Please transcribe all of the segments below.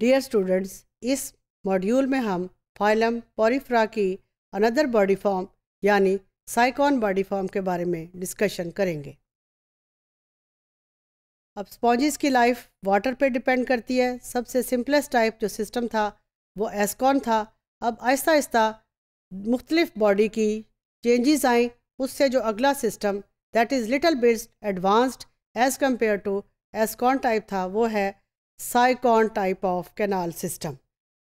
Dear students इस module में हम फाइलम पॉरीफ्रा की अनदर बॉडी फॉर्म यानी साइकॉन बॉडी फॉर्म के बारे में डिस्कशन करेंगे। अब स्पॉन्जिस की लाइफ वाटर पे डिपेंड करती है। सबसे सिंपलेस्ट टाइप जो सिस्टम था, वो एस्कॉन था। अब आहिस्ता आहिस्ता मुख्तलिफ़ बॉडी की चेंजेस आई। उससे जो अगला system that is little bits advanced as compare to ascon type था, वो है sycon type of canal system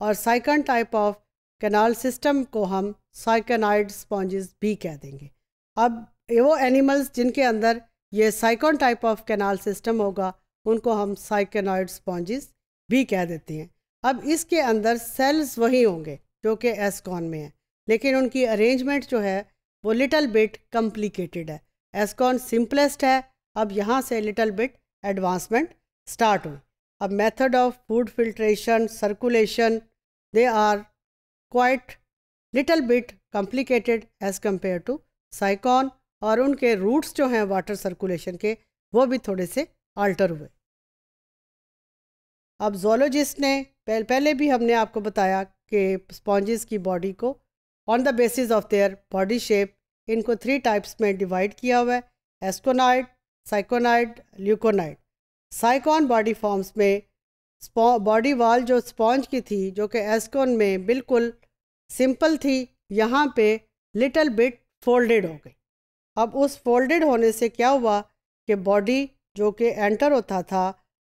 और sycon type of canal system को हम साइकनाइड स्पॉन्जेस भी कह देंगे। अब वो एनिमल्स जिनके अंदर ये sycon type of canal system होगा, उनको हम साइकनाइड स्पॉन्जेस भी कह देते हैं। अब इसके अंदर सेल्स वही होंगे जो कि एस्कॉन में है। लेकिन उनकी अरेंजमेंट जो है, वो लिटल बिट कम्प्लिकेटेड है। एस्कॉन सिंपलेस्ट है, अब यहाँ से लिटल बिट एडवांसमेंट स्टार्ट हुई। अब method of food filtration circulation they are quite little bit complicated as compare to sycon और उनके रूट्स जो हैं वाटर सर्कुलेशन के, वो भी थोड़े से आल्टर हुए। अब जोलॉजिस्ट ने, पहले भी हमने आपको बताया कि स्पॉन्जेस की बॉडी को on the basis of their body shape इनको थ्री टाइप्स में डिवाइड किया हुआ है asconoid syconoid leuconoid sycon body forms में बॉडी वॉल जो स्पॉन्ज की थी, जो कि एस्कोन में बिल्कुल सिंपल थी, यहाँ पे लिटल बिट फोल्डेड हो गई। अब उस फोल्डेड होने से क्या हुआ कि बॉडी जो कि एंटर होता था,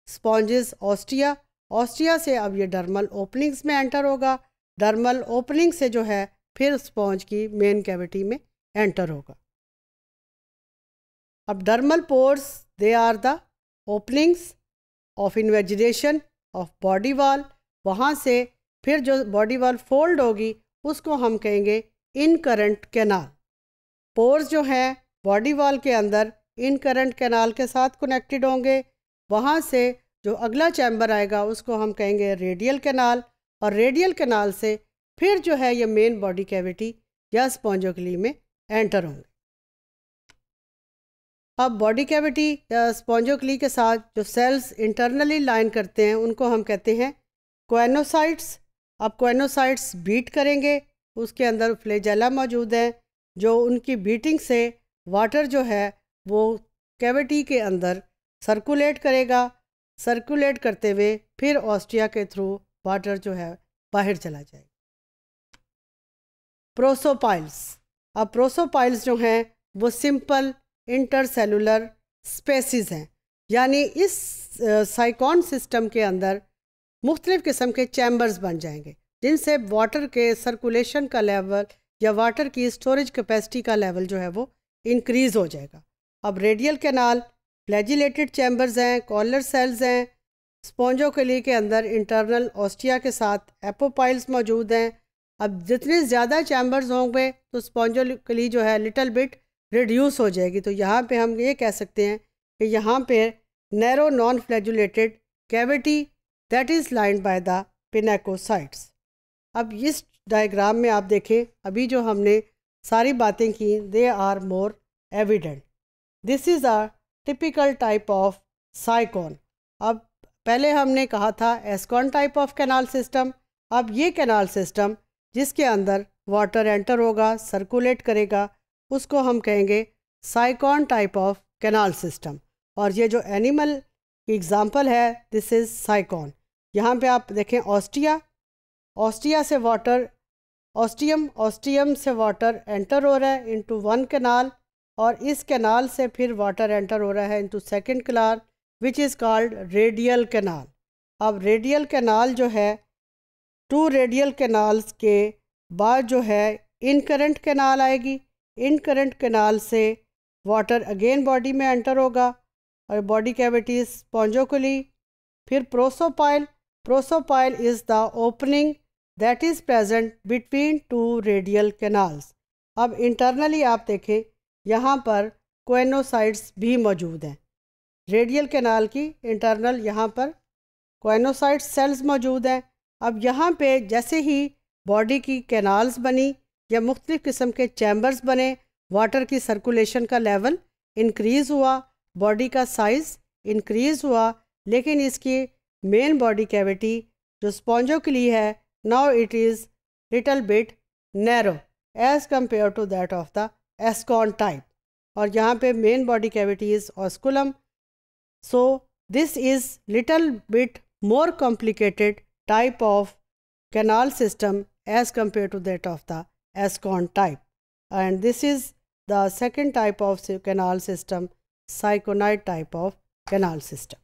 स्पॉन्जेस ऑस्टिया ऑस्टिया से अब ये डर्मल ओपनिंग्स में एंटर होगा, डर्मल ओपनिंग से जो है फिर स्पॉन्ज की मेन कैविटी में एंटर होगा। अब dermal pores, they are the openings of invagination of body wall वहाँ से फिर जो बॉडी वॉल फोल्ड होगी, उसको हम कहेंगे इन करंट कैनाल पोर्स जो हैं बॉडी वॉल के अंदर इन करंट कैनाल के साथ कनेक्टेड होंगे। वहाँ से जो अगला चैम्बर आएगा, उसको हम कहेंगे रेडियल कैनाल और रेडियल कैनाल से फिर जो है ये मेन बॉडी कैविटी या स्पॉन्जोकली में एंटर होंगे। अब बॉडी कैविटी या स्पॉन्जोकली के साथ जो सेल्स इंटरनली लाइन करते हैं, उनको हम कहते हैं कोएनोसाइट्स अब कोएनोसाइट्स बीट करेंगे, उसके अंदर फ्लेजेला मौजूद है, जो उनकी बीटिंग से वाटर जो है, वो कैविटी के अंदर सर्कुलेट करेगा। सर्कुलेट करते हुए फिर ऑस्ट्रिया के थ्रू वाटर जो है, बाहर चला जाएगा। प्रोसोपाइल्स अब प्रोसोपाइल्स जो हैं, वो सिंपल इंटरसेलुलर स्पेसिस हैं। यानी इस साइकॉन सिस्टम के अंदर मुख्तलिफ़ किस्म के चैम्बर्स बन जाएँगे, जिनसे वाटर के सर्कुलेशन का लेवल या वाटर की स्टोरेज कैपेसिटी का लेवल जो है वो इंक्रीज़ हो जाएगा। अब रेडियल कैनाल फ्लैजिलेटेड चैम्बर्स हैं कॉलर सेल्स हैं स्पॉन्जोकली के अंदर इंटरनल ऑस्टिया के साथ एपोपाइल्स मौजूद हैं। अब जितने ज़्यादा चैम्बर्स होंगे तो स्पॉन्जोकली जो है लिटल बिट रिड्यूस हो जाएगी। तो यहाँ पे हम ये कह सकते हैं कि यहाँ पे narrow non flagellated cavity that is lined by the pinacocytes अब इस डायग्राम में आप देखें, अभी जो हमने सारी बातें की they are more evident this is a typical type of sycon अब पहले हमने कहा था ascon type of canal system अब ये कैनाल सिस्टम जिसके अंदर वाटर एंटर होगा सर्कुलेट करेगा उसको हम कहेंगे sycon type of canal system. और ये जो एनिमल एग्ज़ाम्पल है दिस इज़ साइकॉन। यहाँ पे आप देखें ऑस्टिया। ऑस्टिया से वाटर ऑस्टियम ऑस्टियम से वाटर एंटर हो रहा है इनटू वन कैनाल और इस कैनाल से फिर वाटर एंटर हो रहा है into second canal which is called radial canal अब रेडियल कैनाल जो है टू रेडियल कैनाल्स के बाद जो है इनकरेंट कैनाल आएगी। इन करंट कनाल से वाटर अगेन बॉडी में एंटर होगा और बॉडी कैविटीज स्पॉन्जोकुली। फिर prosopyle prosopyle is the opening that is present between two radial canals अब इंटरनली आप देखें, यहाँ पर कोएनोसाइड्स भी मौजूद हैं। रेडियल कैनाल की इंटरनल यहाँ पर कोएनोसाइड्स सेल्स मौजूद हैं। अब यहाँ पे जैसे ही बॉडी की कैनाल्स बनी या मुख्तलिफ़ किस्म के चैम्बर्स बने, वाटर की सर्कुलेशन का लेवल इंक्रीज़ हुआ बॉडी का साइज़ इंक्रीज़ हुआ, लेकिन इसकी मेन बॉडी कैविटी जो स्पॉन्जो के लिए है now it is little bit narrow as compare to that of the ascon type और यहाँ पे main body cavity is osculum so this is little bit more complicated type of canal system as compare to that of the Ascon type. And this is the second type of canal system, Syconite type of canal system.